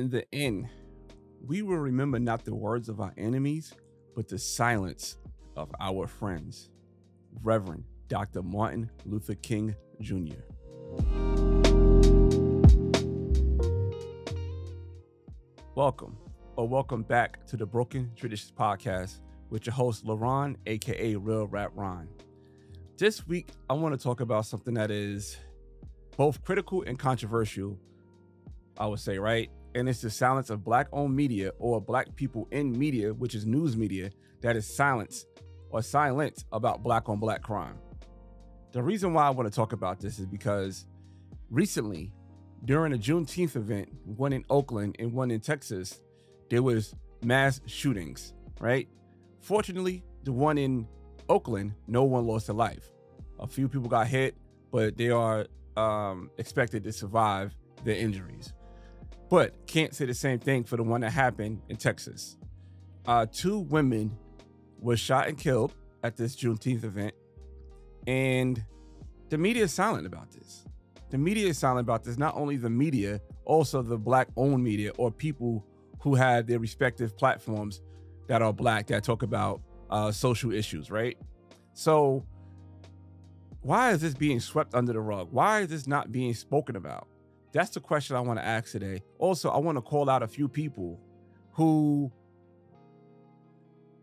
In the end, we will remember not the words of our enemies, but the silence of our friends. Reverend Dr. Martin Luther King Jr. Welcome, or welcome back to the Broken Traditions Podcast with your host, Leron, aka Real Rap Ron. This week, I want to talk about something that is both critical and controversial, I would say, right? And it's the silence of black owned media or black people in media, which is news media, that is silenced or silent about black on black crime. The reason why I want to talk about this is because recently, during a Juneteenth event, one in Oakland and one in Texas, there was mass shootings, right? Fortunately, the one in Oakland, no one lost their life. A few people got hit, but they are um, expected to survive their injuries. But can't say the same thing for the one that happened in Texas. Uh, two women were shot and killed at this Juneteenth event, and the media is silent about this. The media is silent about this. Not only the media, also the black-owned media or people who have their respective platforms that are black that talk about uh, social issues, right? So why is this being swept under the rug? Why is this not being spoken about? That's the question I want to ask today. Also, I want to call out a few people who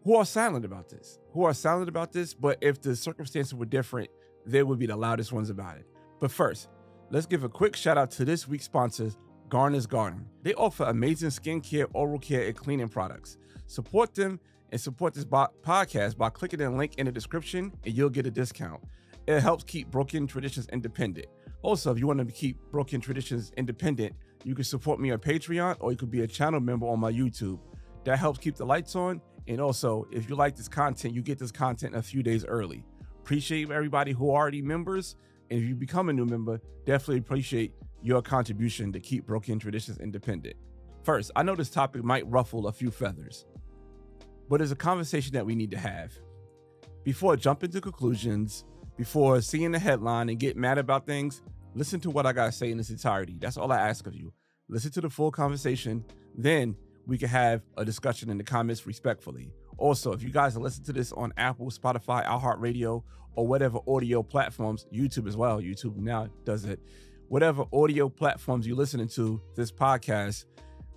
who are silent about this, who are silent about this, but if the circumstances were different, they would be the loudest ones about it. But first, let's give a quick shout out to this week's sponsors, Garner's Garden. They offer amazing skincare, oral care, and cleaning products. Support them and support this podcast by clicking the link in the description and you'll get a discount. It helps keep Broken Traditions independent. Also, if you want to keep Broken Traditions independent, you can support me on Patreon or you could be a channel member on my YouTube. That helps keep the lights on. And also, if you like this content, you get this content a few days early. Appreciate everybody who are already members. And if you become a new member, definitely appreciate your contribution to keep Broken Traditions independent. First, I know this topic might ruffle a few feathers, but it's a conversation that we need to have. Before jumping to conclusions, before seeing the headline and get mad about things, listen to what I gotta say in its entirety. That's all I ask of you. Listen to the full conversation, then we can have a discussion in the comments respectfully. Also, if you guys listen to this on Apple, Spotify, iHeartRadio, or whatever audio platforms, YouTube as well, YouTube now does it, whatever audio platforms you're listening to this podcast,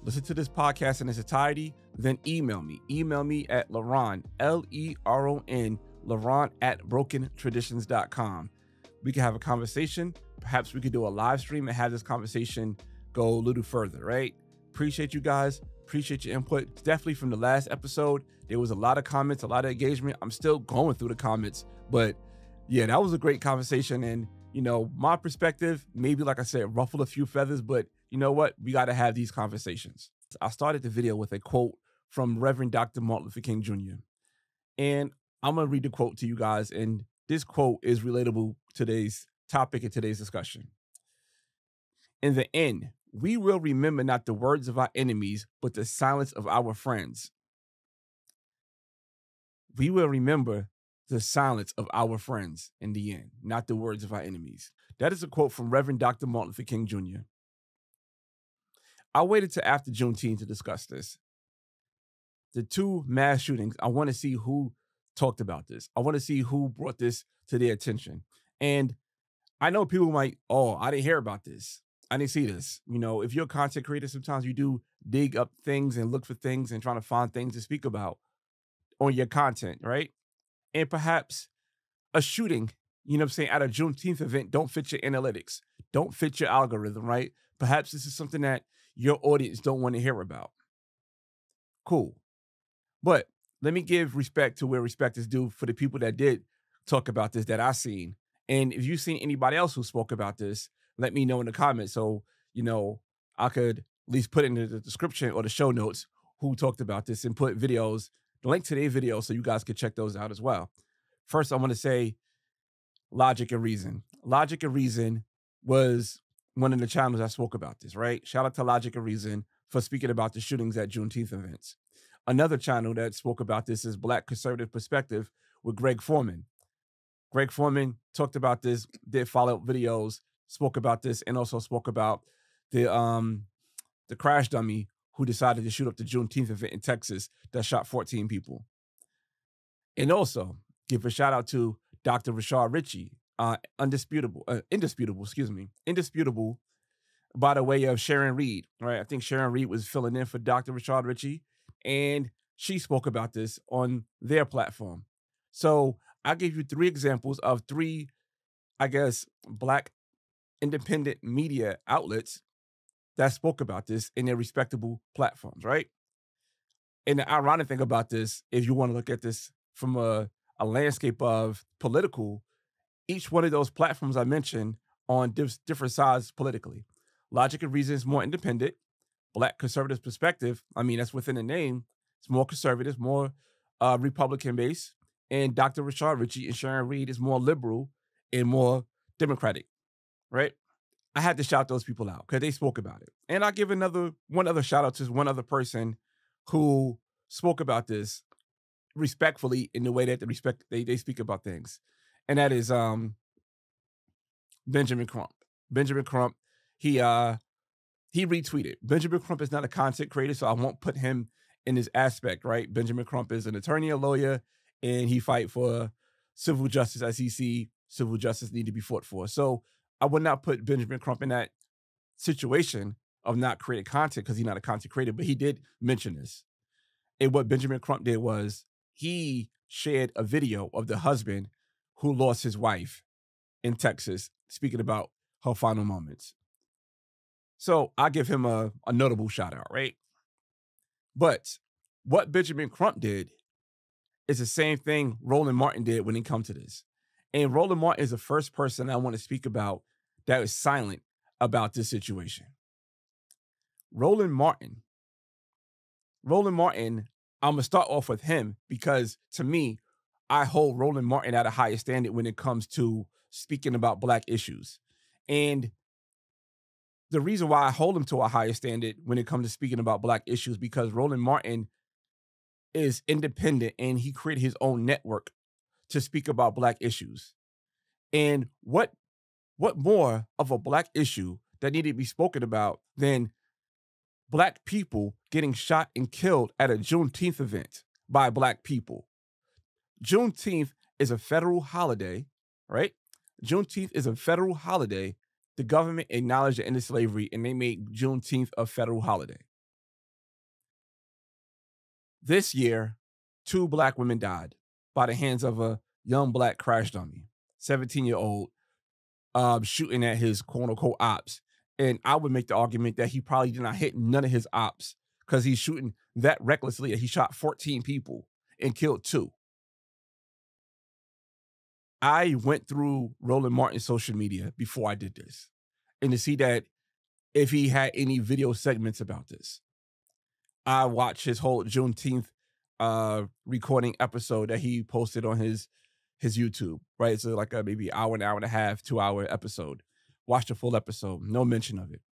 listen to this podcast in its entirety, then email me. Email me at Leron, L E R O N, Leron at brokentraditions.com. We can have a conversation. Perhaps we could do a live stream and have this conversation go a little further, right? Appreciate you guys. Appreciate your input. Definitely from the last episode, there was a lot of comments, a lot of engagement. I'm still going through the comments, but yeah, that was a great conversation. And, you know, my perspective, maybe like I said, ruffled a few feathers, but you know what? We got to have these conversations. I started the video with a quote from Reverend Dr. Martin Luther King Jr. And I'm going to read the quote to you guys, and this quote is relatable to today's topic and today's discussion. In the end, we will remember not the words of our enemies, but the silence of our friends. We will remember the silence of our friends in the end, not the words of our enemies. That is a quote from Reverend Dr. Martin Luther King Jr. I waited to after Juneteenth to discuss this. The two mass shootings, I want to see who talked about this. I want to see who brought this to their attention. And I know people might, oh, I didn't hear about this. I didn't see this. You know, if you're a content creator, sometimes you do dig up things and look for things and trying to find things to speak about on your content, right? And perhaps a shooting, you know I'm saying, at a Juneteenth event don't fit your analytics, don't fit your algorithm, right? Perhaps this is something that your audience don't want to hear about. Cool. But let me give respect to where respect is due for the people that did talk about this that I seen. And if you've seen anybody else who spoke about this, let me know in the comments. So, you know, I could at least put in the description or the show notes who talked about this and put videos, the link to their video so you guys could check those out as well. First, I want to say Logic and Reason. Logic and Reason was one of the channels I spoke about this, right? Shout out to Logic and Reason for speaking about the shootings at Juneteenth events. Another channel that spoke about this is Black Conservative Perspective with Greg Foreman. Greg Foreman talked about this, did follow up videos, spoke about this, and also spoke about the um the crash dummy who decided to shoot up the Juneteenth event in Texas that shot 14 people. And also give a shout out to Dr. Rashad Richey, uh, undisputable, uh, indisputable, excuse me, indisputable by the way of Sharon Reed, right? I think Sharon Reed was filling in for Dr. Rashad Richey, and she spoke about this on their platform. So I gave you three examples of three, I guess, black independent media outlets that spoke about this in their respectable platforms, right? And the ironic thing about this, if you want to look at this from a, a landscape of political, each one of those platforms I mentioned on diff- different sides politically. Logic and Reason is more independent. Black conservative perspective, I mean, that's within the name. It's more conservative, more uh, Republican based. And Dr. Rashad Richey and Sharon Reed is more liberal and more democratic, right? I had to shout those people out because they spoke about it. And I'll give another one other shout out to one other person who spoke about this respectfully in the way that they respect they, they speak about things. And that is um Benjamin Crump. Benjamin Crump, he uh he retweeted. Benjamin Crump is not a content creator, so I won't put him in this aspect, right? Benjamin Crump is an attorney, a lawyer, and he fight for civil justice as he see civil justice need to be fought for. So I would not put Benjamin Crump in that situation of not creating content because he's not a content creator, but he did mention this. And what Benjamin Crump did was he shared a video of the husband who lost his wife in Texas, speaking about her final moments. So I give him a, a notable shout out, right? But what Benjamin Crump did is the same thing Roland Martin did when it comes to this. And Roland Martin is the first person I want to speak about that was silent about this situation. Roland Martin. Roland Martin, I'm gonna start off with him because to me, I hold Roland Martin at a higher standard when it comes to speaking about black issues. And the reason why I hold him to a higher standard when it comes to speaking about black issues because Roland Martin is independent and he created his own network to speak about black issues. And what what more of a black issue that needed to be spoken about than black people getting shot and killed at a Juneteenth event by black people? Juneteenth is a federal holiday, right? Juneteenth is a federal holiday. The government acknowledged the end of slavery and they made Juneteenth a federal holiday. This year, two black women died by the hands of a young black crash dummy, 17 year old um, shooting at his quote unquote ops. And I would make the argument that he probably did not hit none of his ops because he's shooting that recklessly he shot 14 people and killed two. I went through Roland Martin's social media before I did this and to see that if he had any video segments about this. I watched his whole Juneteenth uh recording episode that he posted on his his YouTube, right? So like a maybe hour, an hour and a half, two hour episode. Watched the full episode, no mention of it.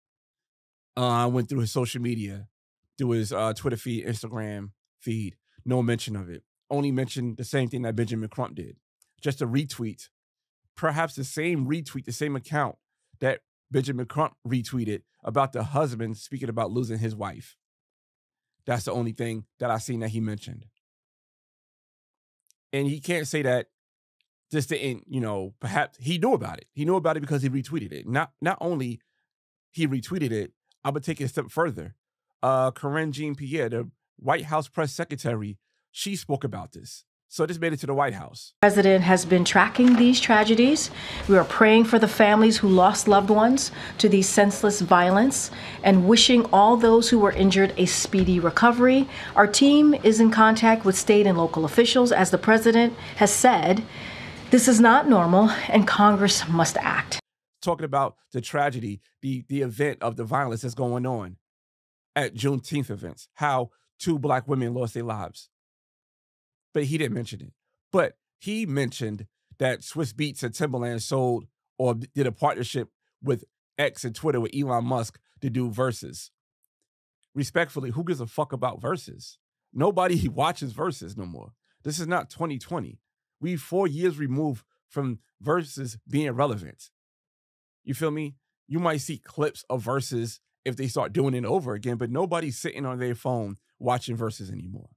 Uh, I went through his social media, through his uh, Twitter feed, Instagram feed, no mention of it. Only mentioned the same thing that Benjamin Crump did, just a retweet, perhaps the same retweet, the same account that Benjamin Crump retweeted about the husband speaking about losing his wife. That's the only thing that I seen that he mentioned. And he can't say that just didn't, you know, perhaps he knew about it. He knew about it because he retweeted it. Not not only he retweeted it, I would take it a step further. Uh Karine Jean-Pierre, the White House press secretary, she spoke about this. So this made it to the White House. The president has been tracking these tragedies. We are praying for the families who lost loved ones to these senseless violence and wishing all those who were injured a speedy recovery. Our team is in contact with state and local officials as the president has said this is not normal, and Congress must act. Talking about the tragedy, the, the event of the violence that's going on at Juneteenth events, how two black women lost their lives. But he didn't mention it. But he mentioned that Swizz Beatz and Timbaland sold or did a partnership with X and Twitter with Elon Musk to do Verzuz. Respectfully, who gives a fuck about Verzuz? Nobody watches Verzuz no more. This is not 2020 we four years removed from Verzuz being relevant. You feel me? You might see clips of Verzuz if they start doing it over again, but nobody's sitting on their phone watching Verzuz anymore.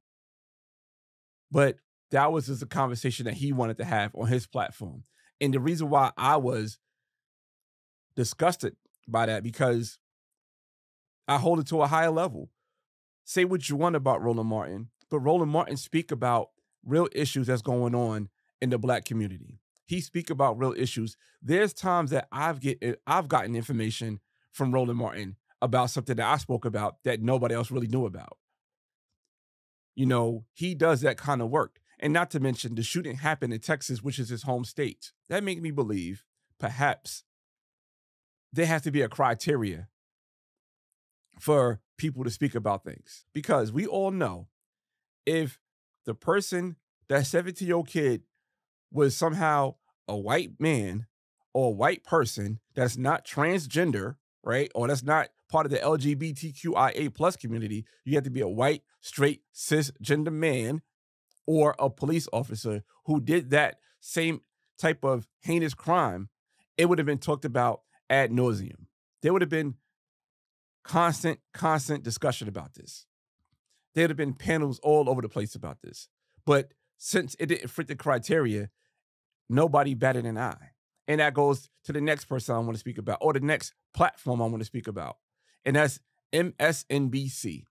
But that was just a conversation that he wanted to have on his platform. And the reason why I was disgusted by that because I hold it to a higher level. Say what you want about Roland Martin, but Roland Martin speak about real issues that's going on in the black community. He speak about real issues. There's times that I've get eh, I've gotten information from Roland Martin about something that I spoke about that nobody else really knew about. You know, he does that kind of work. And not to mention the shooting happened in Texas, which is his home state. That makes me believe perhaps there has to be a criteria for people to speak about things because we all know if the person that 17 year old kid was somehow a white man or a white person that's not transgender right or that's not part of the lgbtqia plus community you have to be a white straight cisgender man or a police officer who did that same type of heinous crime it would have been talked about ad nauseum there would have been constant, constant discussion about this. There'd have been panels all over the place about this. But since it didn't fit the criteria, nobody batted an eye. And that goes to the next person I want to speak about, or the next platform I want to speak about. And that's MSNBC.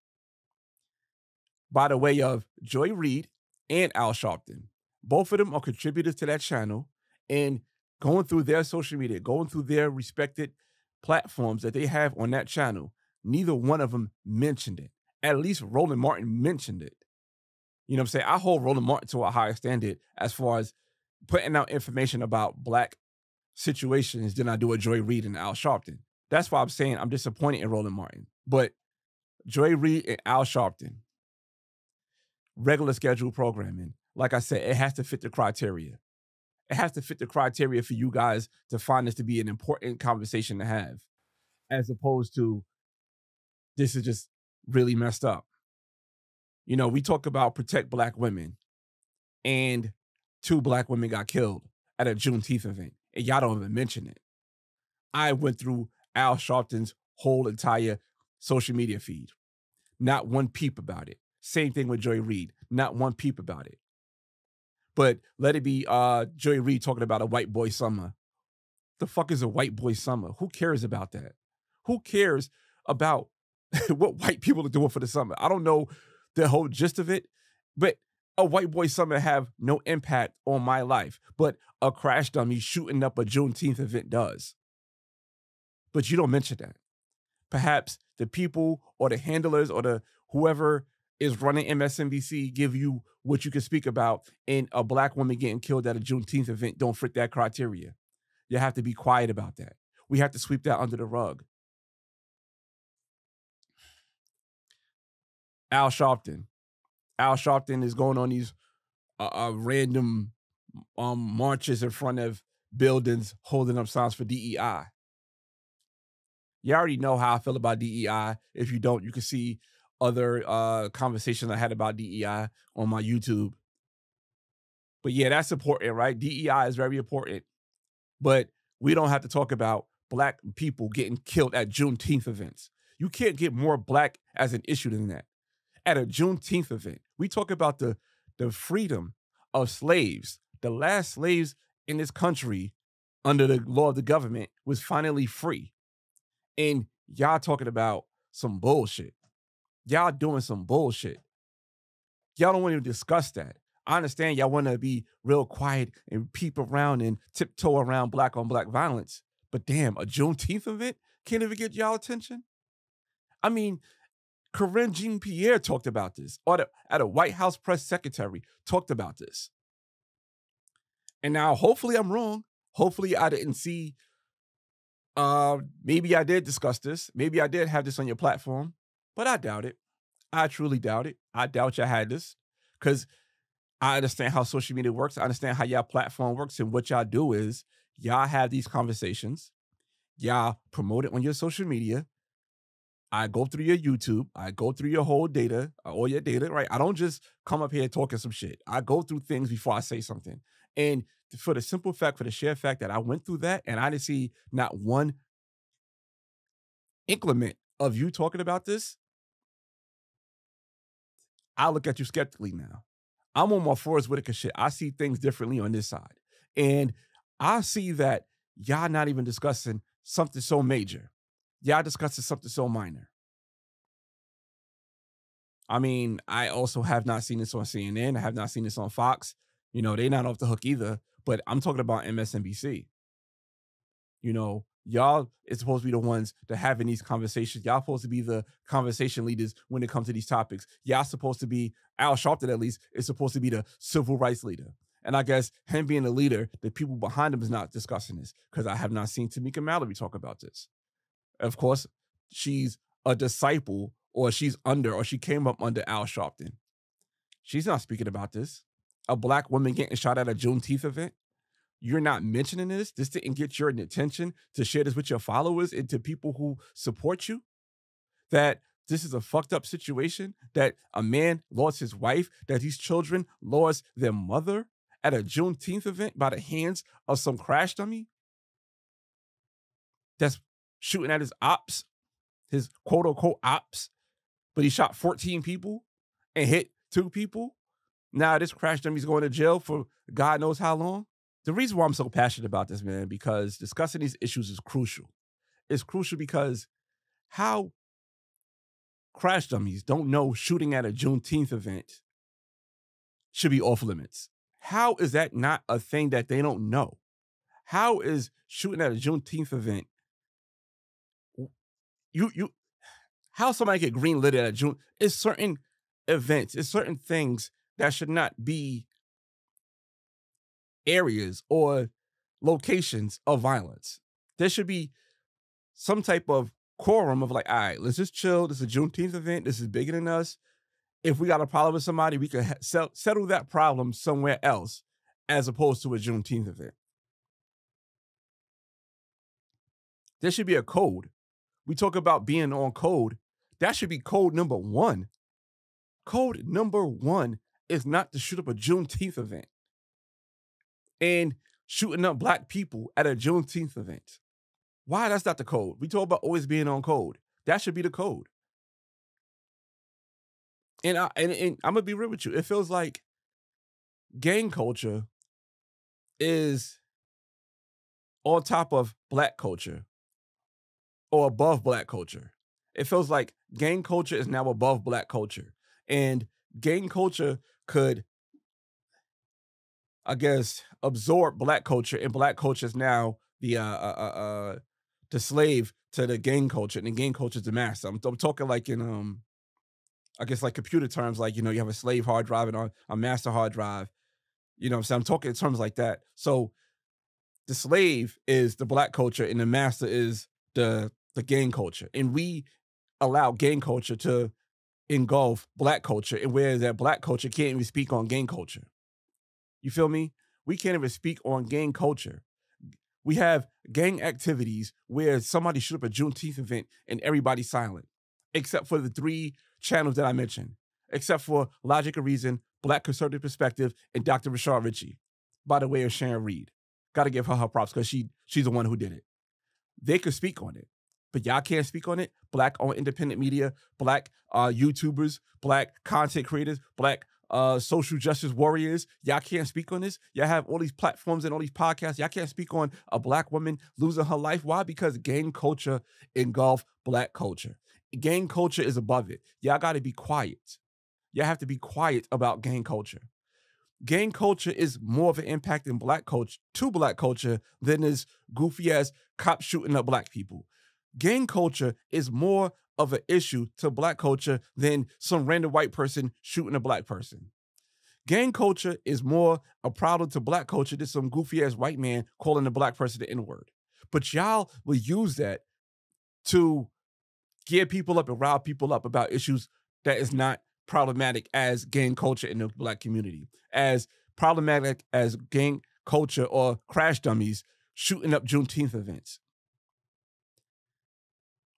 By the way of Joy Reid and Al Sharpton. Both of them are contributors to that channel and going through their social media, going through their respected platforms that they have on that channel, neither one of them mentioned it. At least Roland Martin mentioned it. You know what I'm saying? I hold Roland Martin to a higher standard as far as putting out information about black situations than I do a Joy Reid and Al Sharpton. That's why I'm saying I'm disappointed in Roland Martin. But Joy Reid and Al Sharpton, regular schedule programming, like I said, it has to fit the criteria. It has to fit the criteria for you guys to find this to be an important conversation to have, as opposed to this is just really messed up. You know, we talk about protect black women, and two black women got killed at a Juneteenth event, and y'all don't even mention it. I went through Al Sharpton's whole entire social media feed. Not one peep about it. Same thing with Joy Reid. Not one peep about it. But let it be uh Joy Reid talking about a white boy summer. The fuck is a white boy summer? Who cares about that? Who cares about what white people are doing for the summer. I don't know the whole gist of it, but a white boy summer have no impact on my life, but a crash dummy shooting up a Juneteenth event does. But you don't mention that. Perhaps the people or the handlers or the whoever is running MSNBC give you what you can speak about, and a black woman getting killed at a Juneteenth event don't fit that criteria. You have to be quiet about that. We have to sweep that under the rug. Al Sharpton. Al Sharpton is going on these uh, uh, random um, marches in front of buildings holding up signs for DEI. You already know how I feel about DEI. If you don't, you can see other uh, conversations I had about DEI on my YouTube. But yeah, that's important, right? DEI is very important. But we don't have to talk about black people getting killed at Juneteenth events. You can't get more black as an issue than that at a Juneteenth event. We talk about the, the freedom of slaves. The last slaves in this country under the law of the government was finally free. And y'all talking about some bullshit. Y'all doing some bullshit. Y'all don't want to discuss that. I understand y'all want to be real quiet and peep around and tiptoe around black on black violence. But damn, a Juneteenth event can't even get y'all attention. I mean, Karine Jean Pierre talked about this, or at a White House press secretary talked about this. And now, hopefully, I'm wrong. Hopefully, I didn't see. Uh, maybe I did discuss this. Maybe I did have this on your platform, but I doubt it. I truly doubt it. I doubt y'all had this because I understand how social media works. I understand how y'all platform works, and what y'all do is y'all have these conversations. Y'all promote it on your social media. I go through your YouTube, I go through your whole data, uh, all your data, right? I don't just come up here talking some shit. I go through things before I say something. And for the simple fact, for the sheer fact that I went through that and I didn't see not one increment of you talking about this, I look at you skeptically now. I'm on my Forest Whitaker shit. I see things differently on this side. And I see that y'all not even discussing something so major. Y'all discussing something so minor. I mean, I also have not seen this on CNN. I have not seen this on Fox. You know, they're not off the hook either. But I'm talking about MSNBC. You know, y'all is supposed to be the ones that having these conversations. Y'all supposed to be the conversation leaders when it comes to these topics. Y'all supposed to be Al Sharpton at least is supposed to be the civil rights leader. And I guess him being the leader, the people behind him is not discussing this because I have not seen Tamika Mallory talk about this. Of course, she's a disciple or she's under or she came up under Al Sharpton. She's not speaking about this. A black woman getting shot at a Juneteenth event. You're not mentioning this. This didn't get your attention to share this with your followers and to people who support you. That this is a fucked up situation. That a man lost his wife. That these children lost their mother at a Juneteenth event by the hands of some crash dummy that's shooting at his ops, his quote unquote ops, but he shot 14 people and hit two people. Now this crash dummy's going to jail for God knows how long. The reason why I'm so passionate about this, man, because discussing these issues is crucial. It's crucial because how crash dummies don't know shooting at a Juneteenth event should be off limits. How is that not a thing that they don't know? How is shooting at a Juneteenth event? You you how somebody get green lit at June? It's certain events, it's certain things that should not be areas or locations of violence. There should be some type of quorum of like, all right, let's just chill. This is a Juneteenth event. This is bigger than us if we got a problem with somebody, we could settle that problem somewhere else as opposed to a Juneteenth event. There should be a code. We talk about being on code. That should be code number one. Code number one is not to shoot up a Juneteenth event and shooting up black people at a Juneteenth event. Why? That's not the code. We talk about always being on code. That should be the code and I and, and I'm gonna be real with you. It feels like gang culture is on top of black culture or above black culture. It feels like gang culture is now above black culture. And gang culture could, I guess, absorb black culture, and black culture is now the uh, uh, uh, uh the slave to the gang culture, and the gang culture is the master. I'm, I'm talking like in um I guess like computer terms, like you know, you have a slave hard drive and a master hard drive. You know, I'm saying I'm talking in terms like that. So the slave is the black culture, and the master is the the gang culture, and we allow gang culture to engulf black culture, and whereas that black culture can't even speak on gang culture. You feel me? We can't even speak on gang culture. We have gang activities where somebody shoot up a Juneteenth event and everybody's silent, except for the three channels that I mentioned, except for Logic of Reason, Black Conservative Perspective, and Dr. Rashad Richey, by the way of Sharon Reed. Got to give her her props because she she's the one who did it. They could speak on it, but y'all can't speak on it. Black owned independent media, black uh, YouTubers, black content creators, black uh, social justice warriors. Y'all can't speak on this. Y'all have all these platforms and all these podcasts. Y'all can't speak on a black woman losing her life. Why? Because gang culture engulf black culture gang culture is above it. Y'all got to be quiet. Y'all have to be quiet about gang culture. Gang culture is more of an impact in black culture to black culture than is goofy ass cops shooting up black people. Gang culture is more of an issue to black culture than some random white person shooting a black person. Gang culture is more a problem to black culture than some goofy ass white man calling a black person the N word. But y'all will use that to gear people up and rile people up about issues that is not problematic as gang culture in the black community, as problematic as gang culture or crash dummies shooting up Juneteenth events.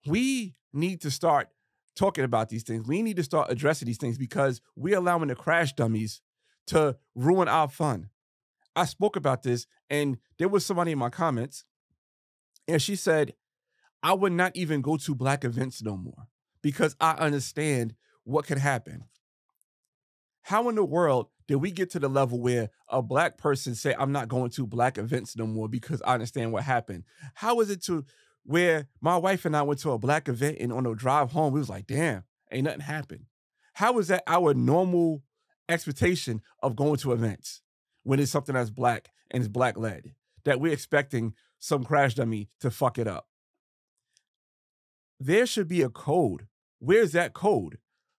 We need to start talking about these things. We need to start addressing these things because we're allowing the crash dummies to ruin our fun. I spoke about this, and there was somebody in my comments, and she said, I would not even go to black events no more because I understand what could happen. How in the world did we get to the level where a black person say, I'm not going to black events no more because I understand what happened? How is it to where my wife and I went to a black event and on the drive home, we was like, damn, ain't nothing happened. How is that our normal expectation of going to events when it's something that's black and it's black led? That we're expecting some crash dummy to fuck it up. There should be a code. Where's that code?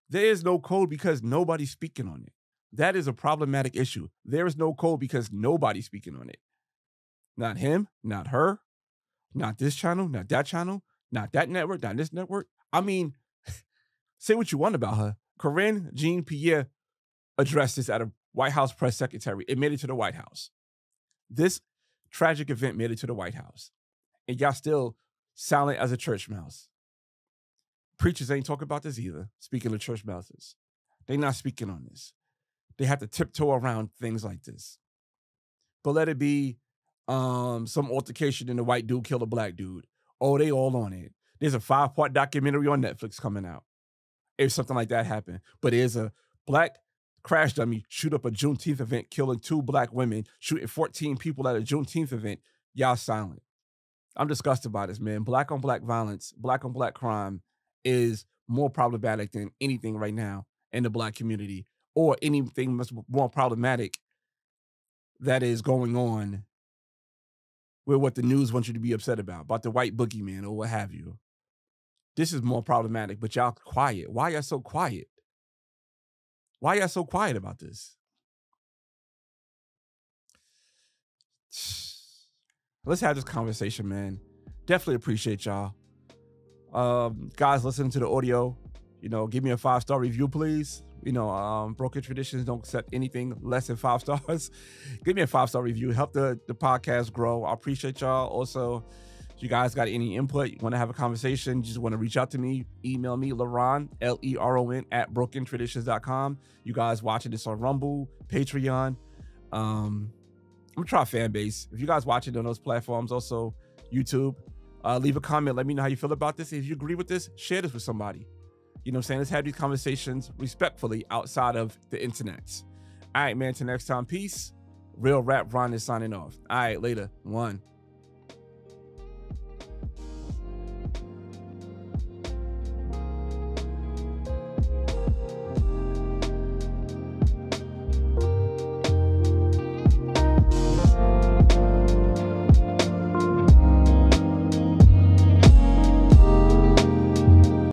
There is no code because nobody's speaking on it. That is a problematic issue. There is no code because nobody's speaking on it. Not him, not her, not this channel, not that channel, not that network, not this network. I mean, say what you want about her. Karine Jean Pierre addressed this at a White House press secretary. It made it to the White House. This tragic event made it to the White House. And y'all still silent as a church mouse. Preachers ain't talking about this either. Speaking of church mouses, they not speaking on this. They have to tiptoe around things like this. But let it be um, some altercation and the white dude killed a black dude. Oh, they all on it. There's a five part documentary on Netflix coming out. If something like that happened, but there's a black crash dummy shoot up a Juneteenth event, killing two black women, shooting 14 people at a Juneteenth event. Y'all silent. I'm disgusted by this, man. Black on black violence, black on black crime is more problematic than anything right now in the black community or anything much more problematic that is going on with what the news wants you to be upset about, about the white boogeyman or what have you. This is more problematic, but y'all quiet. Why y'all so quiet? Why y'all so quiet about this? Let's have this conversation, man. Definitely appreciate y'all. Um, guys, listening to the audio, you know, give me a five star review, please. You know, um, Broken Traditions don't accept anything less than five stars. give me a five star review. Help the the podcast grow. I appreciate y'all. Also, if you guys got any input, you want to have a conversation, you just want to reach out to me, email me, Leron, L E R O N, at brokentraditions.com. You guys watching this on Rumble, Patreon. Um, I'm gonna try fan base. If you guys watching on those platforms, also YouTube, uh, leave a comment. Let me know how you feel about this. If you agree with this, share this with somebody. You know I'm saying? Let's have these conversations respectfully outside of the internet. All right, man. Till next time, peace. Real Rap Ron is signing off. All right, later. One.